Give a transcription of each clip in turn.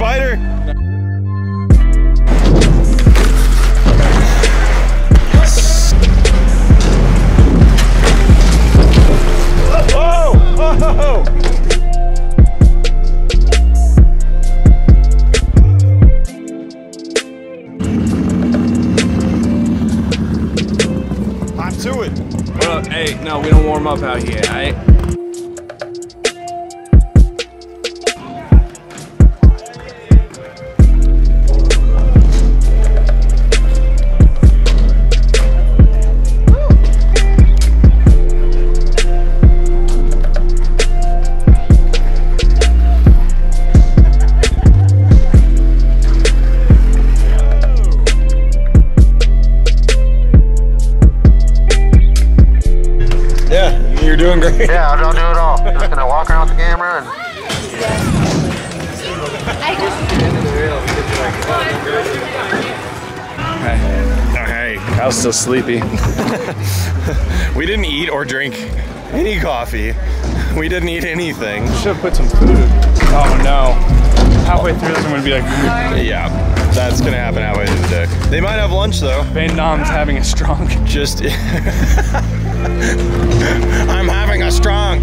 spider? Oh! I'm to it. Well, hey, no, we don't warm up out here, alright? Doing great. Yeah, I don't do it all. Just gonna walk around with the camera and Oh, hey, I was still sleepy. we didn't eat or drink any coffee. We didn't eat anything. Should have put some food. Oh no. Halfway through this, I'm gonna be like, mm. Yeah, that's gonna happen halfway through the day. They might have lunch though. Van Dom's having a strong. Just. I'm having a strong.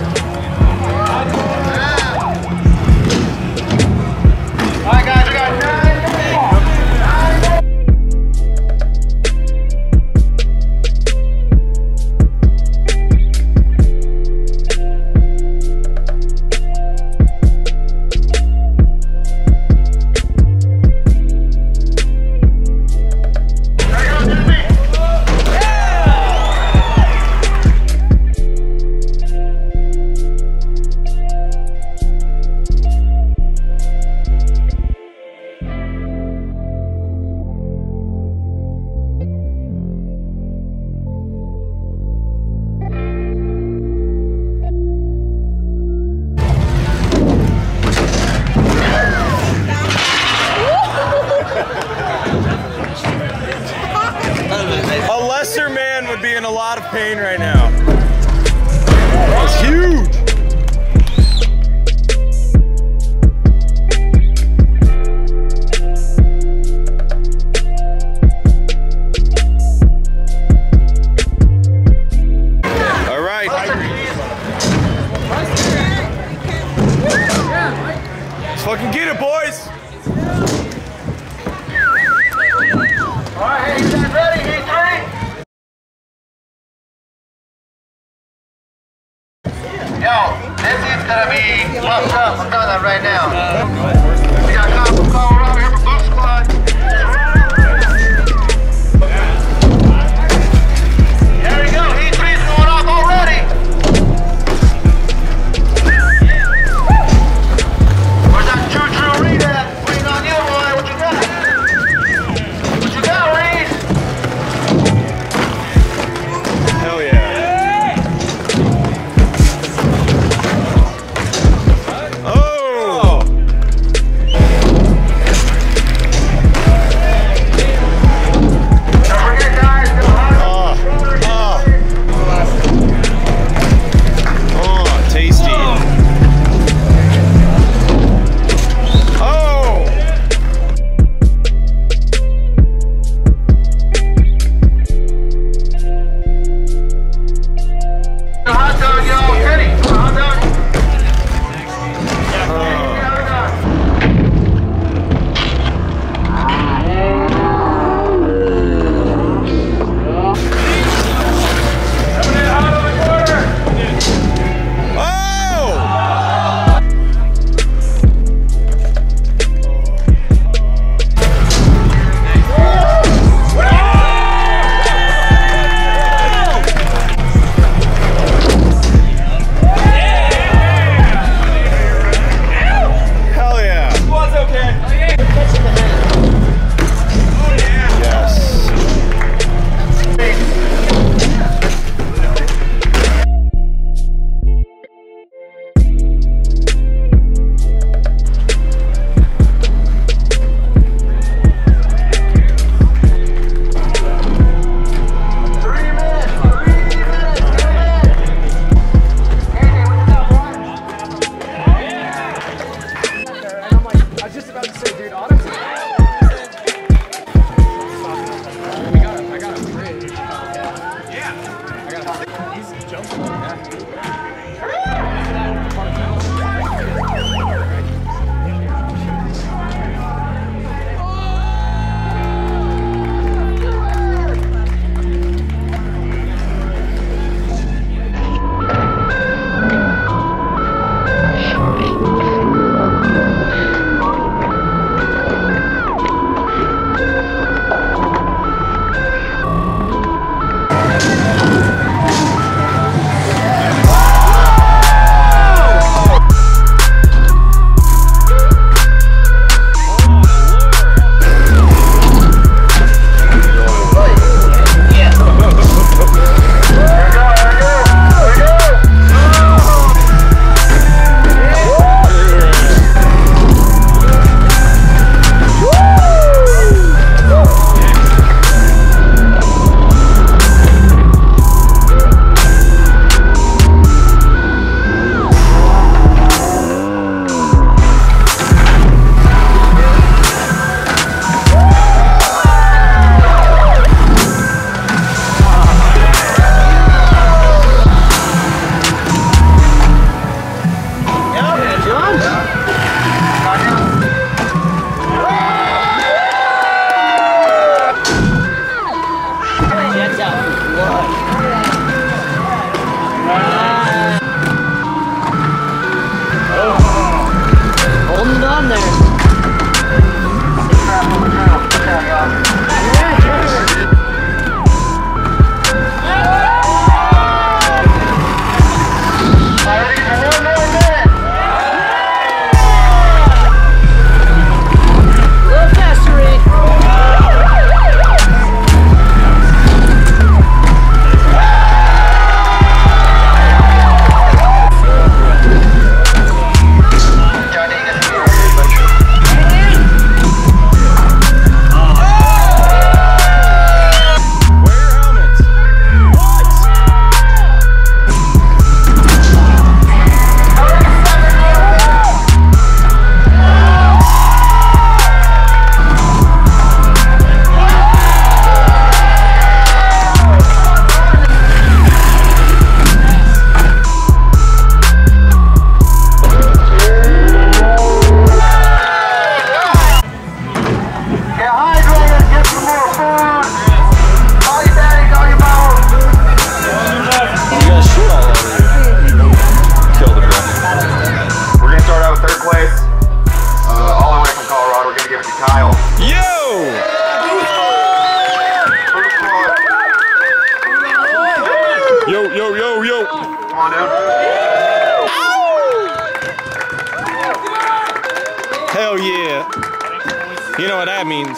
You know what that means.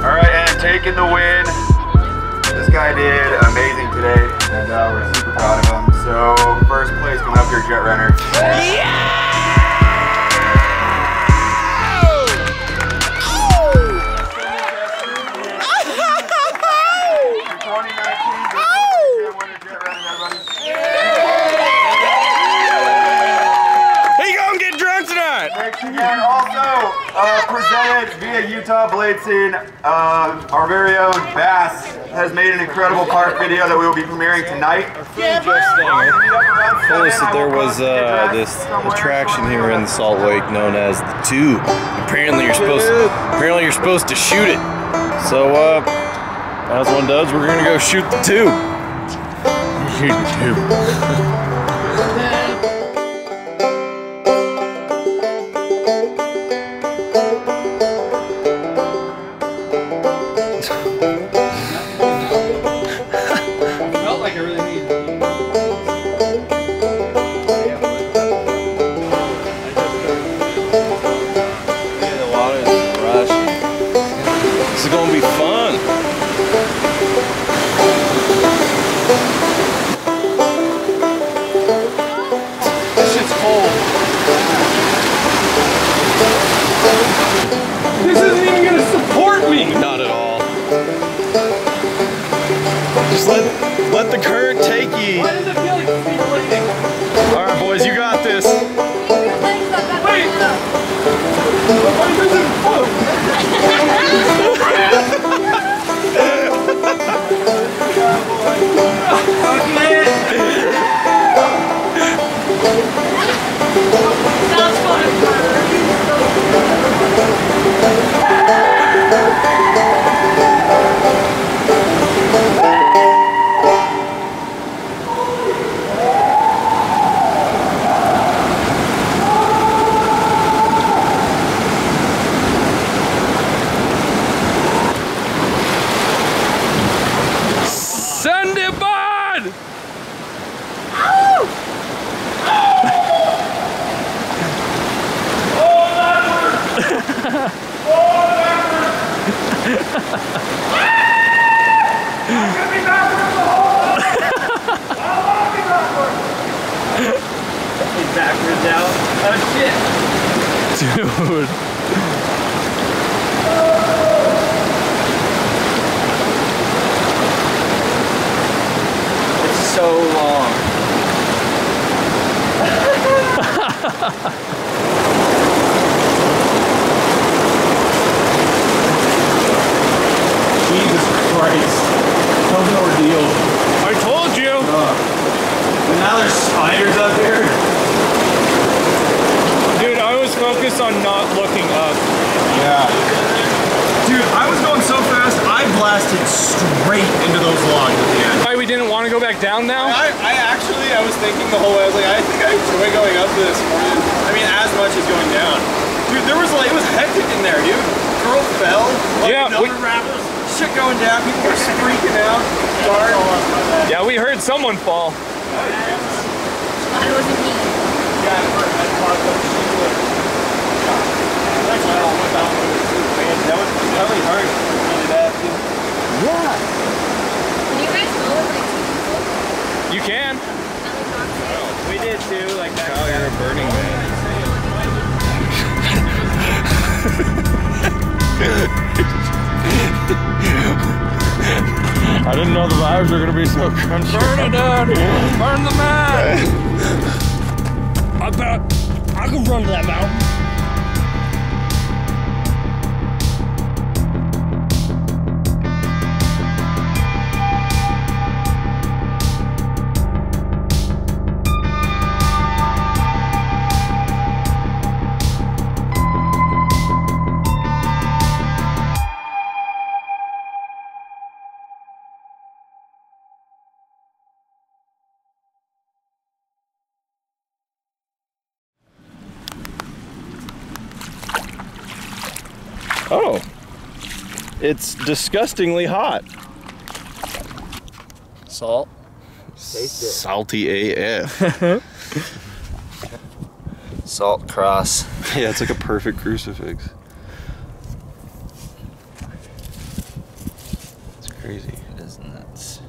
All right, and taking the win. This guy did amazing today, and uh, we're super proud of him. So first place coming up here, Jet Runner. Hey, presented Utah Blade Scene, uh, our very own Bass has made an incredible park video that we will be premiering tonight. Told us that there was uh, this attraction here in Salt Lake known as the Tube. Apparently, you're supposed to, apparently you're supposed to shoot it. So, uh, as one does, we're gonna go shoot the tube. Shoot the tube. Why does it feel straight into those logs at the end. Why we didn't want to go back down now? I, I actually, I was thinking the whole way, I was like, I think I enjoy going up this morning. I mean, as much as going down. Dude, there was like, it was hectic in there, dude. Girl fell, like Yeah, another we- rapper, shit going down, people were freaking out. Dark. Yeah, we heard someone fall. That was probably hard. Really bad, too. You can. Oh, we did too, like that. Oh, you're a Burning Man. I didn't know the vibes were gonna be so crunchy. Burn it down! Burn the man! I bet I can run to that mountain. It's disgustingly hot. Salt. Salty AF. Salt cross. Yeah, it's like a perfect crucifix. It's crazy. It is nuts.